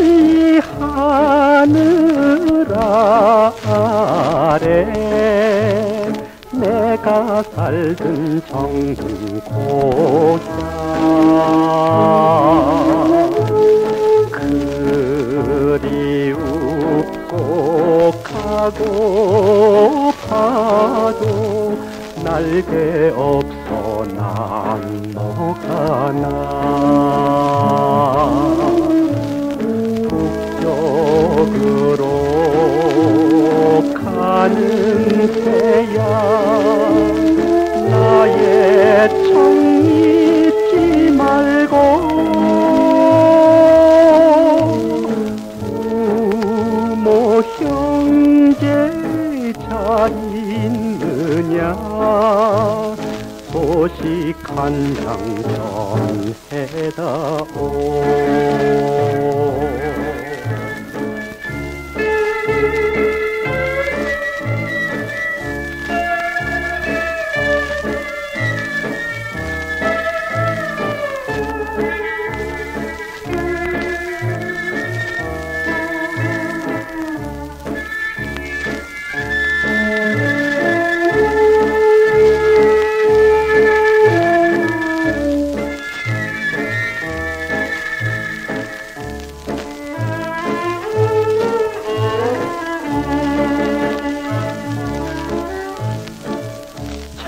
멀리 하늘 아래 내가 살던 정든 고향 그리움고 가고 파도 날개 없어 난 너가 나 소식 한장 전해다오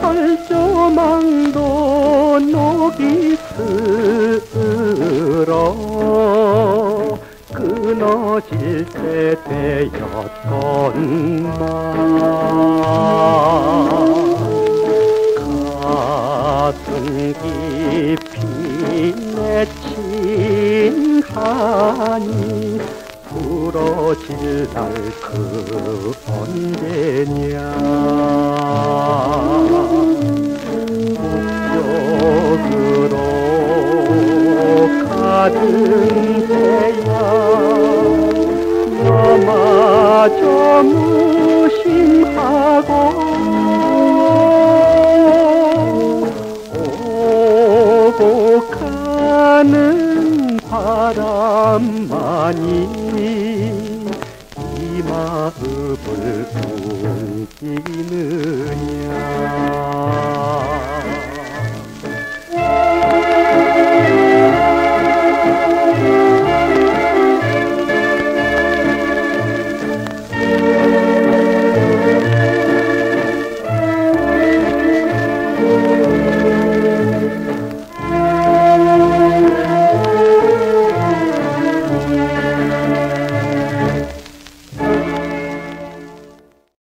철조망도 녹이 슬어 끊어질 때 되었던 말 가슴 깊이 맺힌 한이 부러질 날 그 언제냐? 북쪽으로 가든 새야 너마저 に今うぶんきぬ